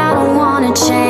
I don't wanna change.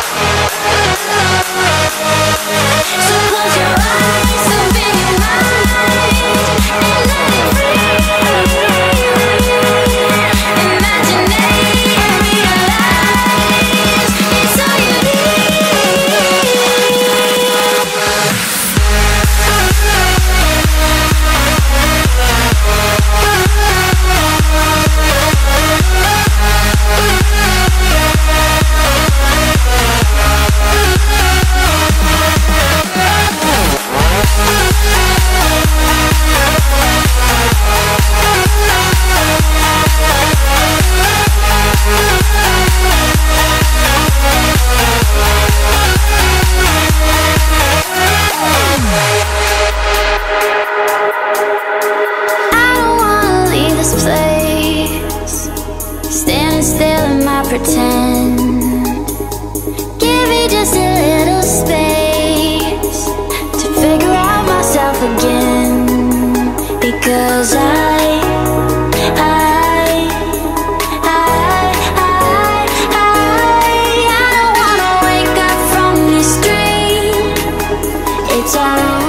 It's alright.